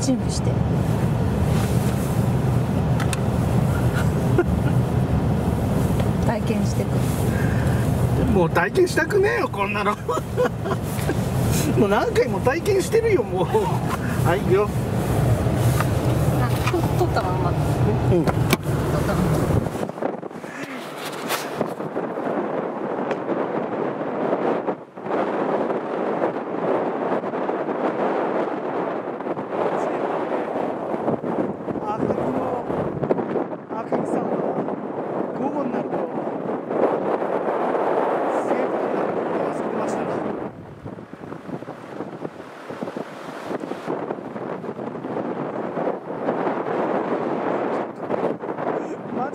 準備して。体験してく。もう体験したくねえよこんなの。もう何回も体験してるよもう。はいよ。取ったまんま。うん。取ったまんま赤城の赤城さんは午後になるとすげえことになるって遊んでましたマ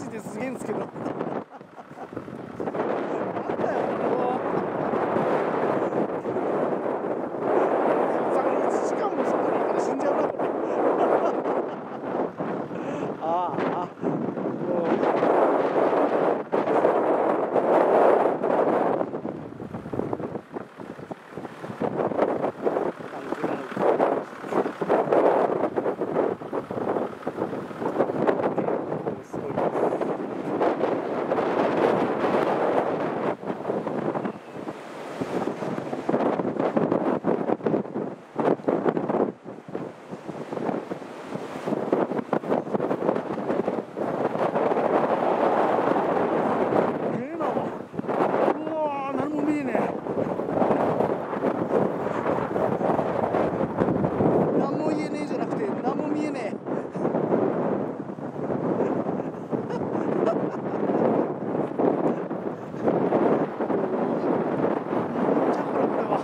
ジですげえんですけどなんだよもうさ1時間もそこにいたら死んじゃうなこれああもうすごいええなうわー何も見えねえ何も言えねえじゃなくて何も見えねえじゃあこれこれは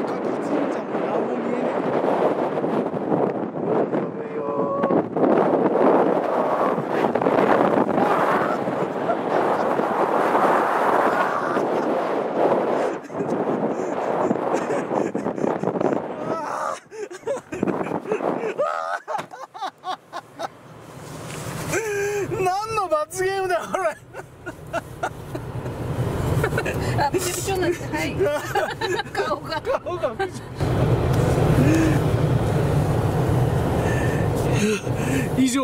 赤城神社も何も見えねえやべえよ何の罰ゲームだよこれ。あびちょびちょになってはい。顔が。顔が。以上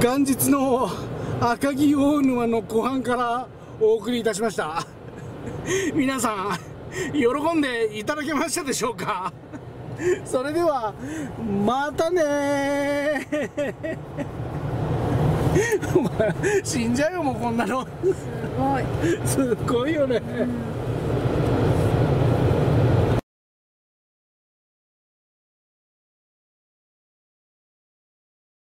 元日の赤城大沼の湖畔からお送りいたしました。皆さん喜んでいただけましたでしょうか？それではまたね死んじゃうよもうこんなの。すごい。すごいよね